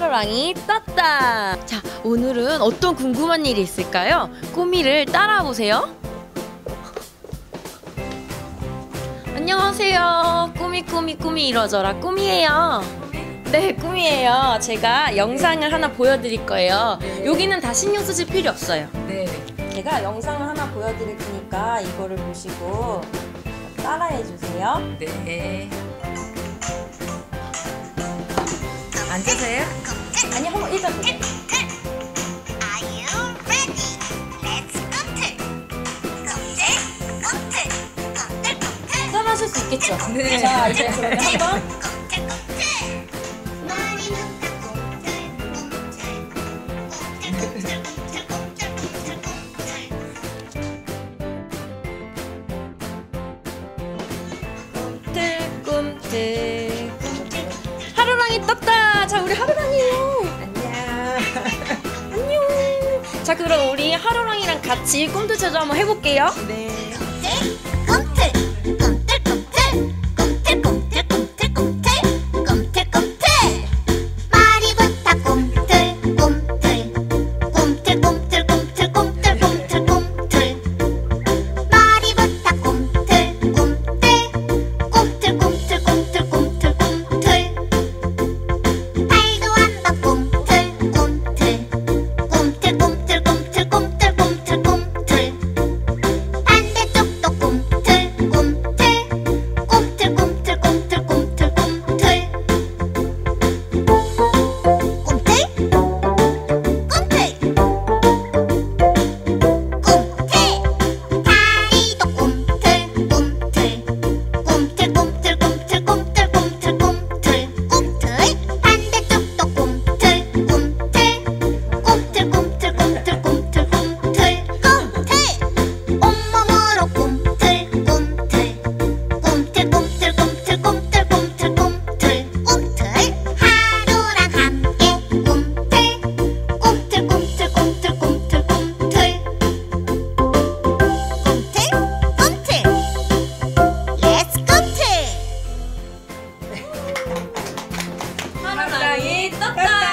하루랑이 떴다. 자, 오늘은 어떤 궁금한 일이 있을까요? 꼬미를 따라와 보세요. 안녕하세요. 꾸미 꾸미 꾸미 이뤄져라 꾸미예요. 네, 꿈이에요. 제가 영상을 하나 보여드릴 거예요. 여기는 다 신경 쓰실 필요 없어요. 네. 제가 영상을 하나 보여드릴 테니까 이거를 보시고 따라해 주세요. 네. 앉으세요. 아니 한번 일단 보세요. 하실 수 있겠죠? 네. 자, 이제 한번 꿈틀꿈틀 하루랑이 떴다 자, 우리 하루랑이요. 안녕. 안녕. 자, 그럼 우리 하루랑이랑 같이 꿈틀체조 한번 해볼게요. 네. いー、とった